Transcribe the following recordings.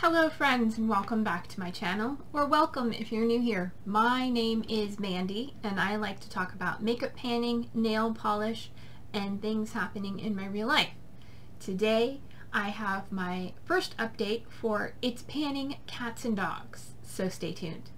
Hello friends and welcome back to my channel, or welcome if you're new here. My name is Mandy and I like to talk about makeup panning, nail polish, and things happening in my real life. Today I have my first update for It's Panning Cats and Dogs, so stay tuned.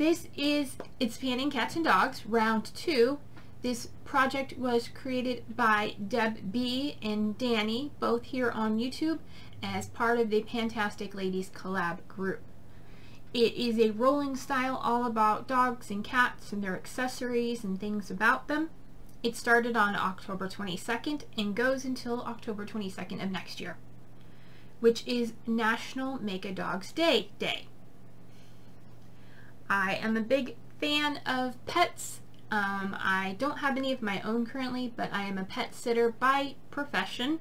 This is It's Panning Cats and Dogs, round two. This project was created by Deb B and Dannie, both here on YouTube, as part of the Pantastic Ladies collab group. It is a rolling style all about dogs and cats and their accessories and things about them. It started on October 22nd and goes until October 22nd of next year, which is National Make a Dog's Day Day. I am a big fan of pets. Um, I don't have any of my own currently, but I am a pet sitter by profession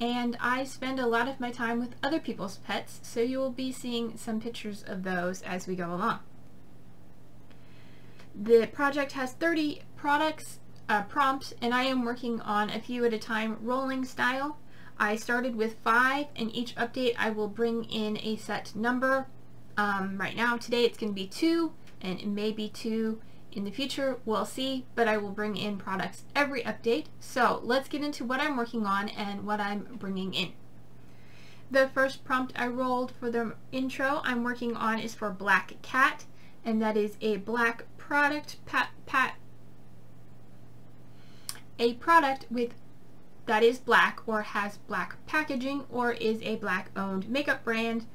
and I spend a lot of my time with other people's pets, so you will be seeing some pictures of those as we go along. The project has 30 products, uh, prompts, and I am working on a few at a time rolling style. I started with five, and each update I will bring in a set number um, right now, today it's going to be two, and it may be two in the future. We'll see, but I will bring in products every update. So let's get into what I'm working on and what I'm bringing in. The first prompt I rolled for the intro I'm working on is for Black Cat, and that is a black product pat pat a product with that is black or has black packaging or is a black owned makeup brand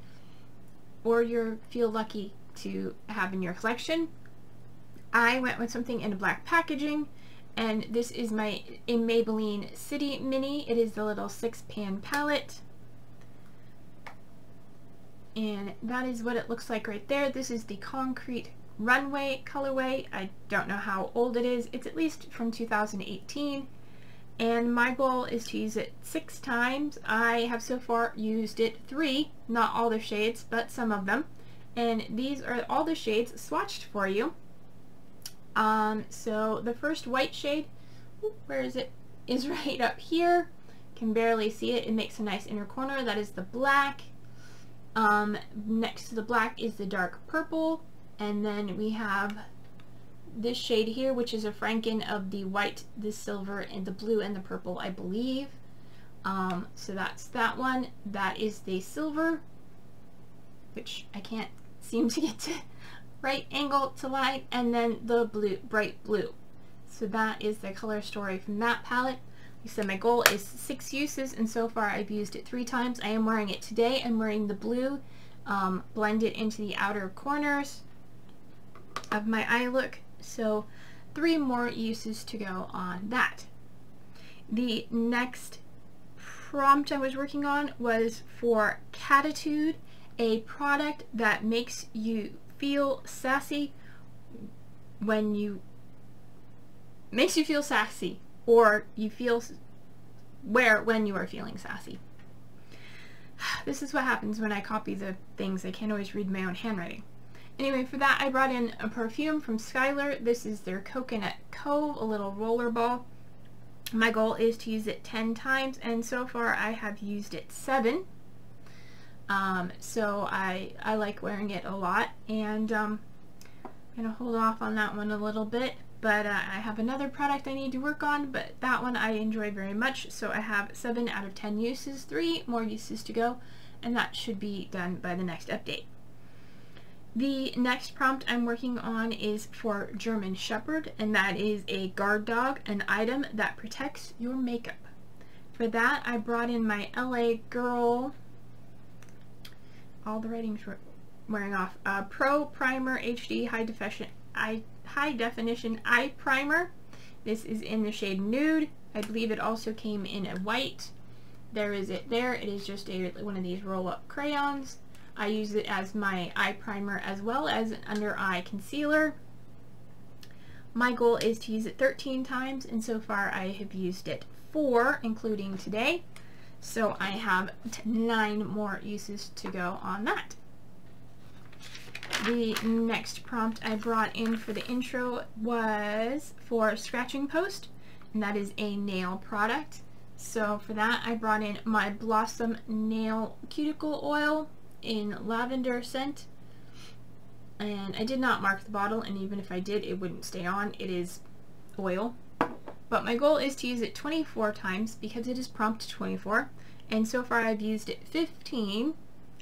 or you feel lucky to have in your collection. I went with something in a black packaging and this is my in Maybelline City Mini. It is the little six pan palette and that is what it looks like right there. This is the Concrete Runway colorway. I don't know how old it is. It's at least from 2018 and my goal is to use it six times. I have so far used it three, not all the shades, but some of them. And these are all the shades swatched for you. Um, so the first white shade, where is it, is right up here. Can barely see it. It makes a nice inner corner. That is the black. Um, next to the black is the dark purple. And then we have this shade here, which is a Franken of the white, the silver, and the blue and the purple, I believe. Um, so that's that one. That is the silver, which I can't seem to get to right angle to light, and then the blue, bright blue. So that is the color story from that palette. Like I said, my goal is six uses, and so far I've used it three times. I am wearing it today. I'm wearing the blue, um, blend it into the outer corners of my eye look so three more uses to go on that. The next prompt I was working on was for Cattitude, a product that makes you feel sassy when you makes you feel sassy or you feel where when you are feeling sassy. This is what happens when I copy the things. I can't always read my own handwriting. Anyway, for that I brought in a perfume from Skylar. This is their Coconut Cove, a little roller ball. My goal is to use it 10 times, and so far I have used it 7. Um, so I, I like wearing it a lot, and um, I'm going to hold off on that one a little bit. But uh, I have another product I need to work on, but that one I enjoy very much, so I have 7 out of 10 uses, 3 more uses to go, and that should be done by the next update. The next prompt I'm working on is for German Shepherd, and that is a guard dog, an item that protects your makeup. For that, I brought in my LA Girl, all the writings wearing off, uh, Pro Primer HD High Definition, I, High Definition Eye Primer. This is in the shade Nude. I believe it also came in a white. There is it there. It is just a, one of these roll-up crayons. I use it as my eye primer as well as an under eye concealer. My goal is to use it 13 times and so far I have used it 4 including today. So I have 9 more uses to go on that. The next prompt I brought in for the intro was for Scratching Post, and that is a nail product. So for that I brought in my Blossom Nail Cuticle Oil in lavender scent. And I did not mark the bottle, and even if I did, it wouldn't stay on. It is oil. But my goal is to use it 24 times because it is prompt 24. And so far I've used it 15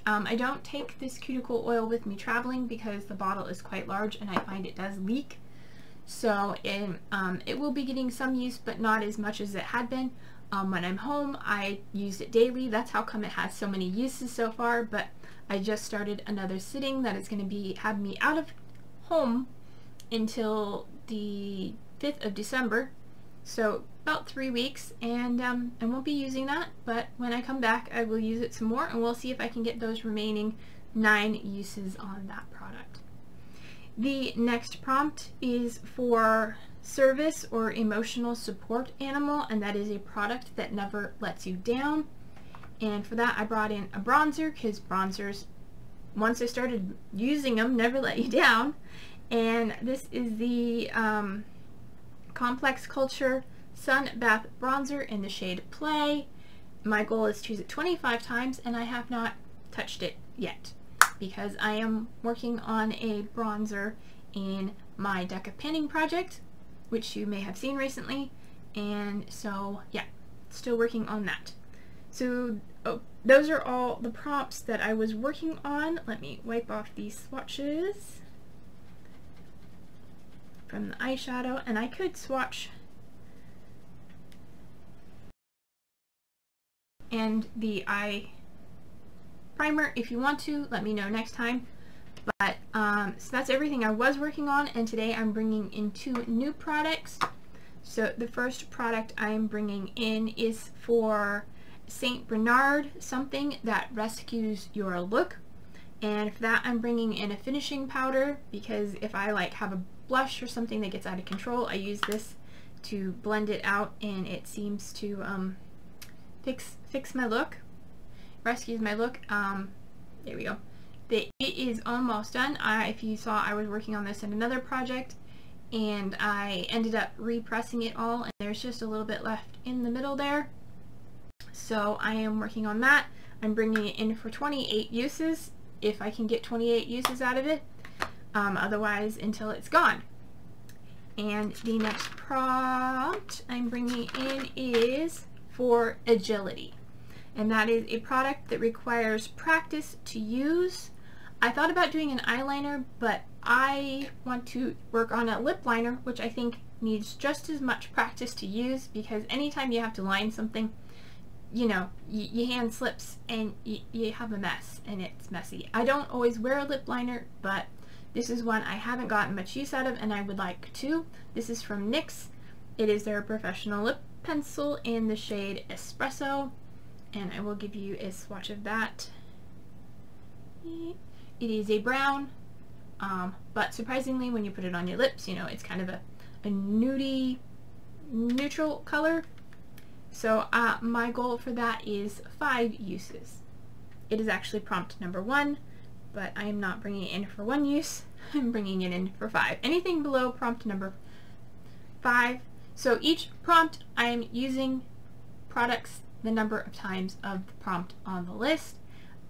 um, I don't take this cuticle oil with me traveling because the bottle is quite large and I find it does leak. So it, um, it will be getting some use but not as much as it had been. Um, when I'm home I used it daily. That's how come it has so many uses so far but I just started another sitting that is going to be have me out of home until the 5th of December. So about three weeks and um, I won't be using that but when I come back I will use it some more and we'll see if I can get those remaining nine uses on that product. The next prompt is for service or emotional support animal and that is a product that never lets you down. And for that I brought in a bronzer because bronzers once I started using them never let you down. And this is the um, Complex Culture Sun Bath Bronzer in the shade Play. My goal is to use it 25 times and I have not touched it yet because I am working on a bronzer in my Deca Panning project which you may have seen recently. And so yeah still working on that. So oh, those are all the prompts that I was working on. Let me wipe off these swatches from the eyeshadow. And I could swatch and the eye primer if you want to. Let me know next time but um, so that's everything I was working on and today I'm bringing in two new products so the first product I'm bringing in is for St. Bernard something that rescues your look and for that I'm bringing in a finishing powder because if I like have a blush or something that gets out of control I use this to blend it out and it seems to um, fix fix my look, rescues my look. Um, there we go. The, it is almost done. I, if you saw, I was working on this in another project, and I ended up repressing it all, and there's just a little bit left in the middle there. So I am working on that. I'm bringing it in for 28 uses, if I can get 28 uses out of it. Um, otherwise, until it's gone. And the next prompt I'm bringing in is for agility. And that is a product that requires practice to use. I thought about doing an eyeliner, but I want to work on a lip liner, which I think needs just as much practice to use because anytime you have to line something, you know, your hand slips and you have a mess and it's messy. I don't always wear a lip liner, but this is one I haven't gotten much use out of and I would like to. This is from NYX. It is their professional lip pencil in the shade Espresso and I will give you a swatch of that. It is a brown, um, but surprisingly when you put it on your lips, you know, it's kind of a, a nudie, neutral color. So uh, my goal for that is five uses. It is actually prompt number one, but I am not bringing it in for one use. I'm bringing it in for five. Anything below prompt number five so each prompt I am using products the number of times of the prompt on the list.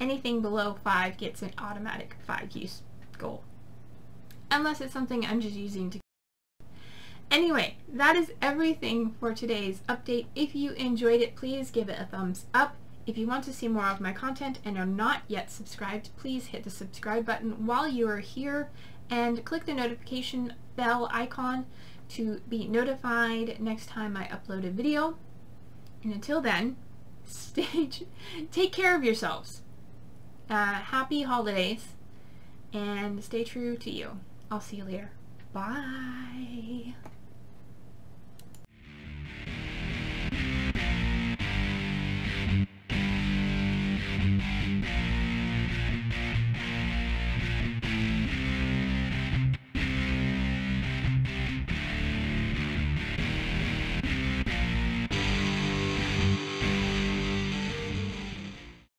Anything below 5 gets an automatic 5 use goal. Unless it's something I'm just using to Anyway, that is everything for today's update. If you enjoyed it, please give it a thumbs up. If you want to see more of my content and are not yet subscribed, please hit the subscribe button while you are here and click the notification bell icon to be notified next time I upload a video. And until then, stay, take care of yourselves. Uh, happy holidays and stay true to you. I'll see you later. Bye.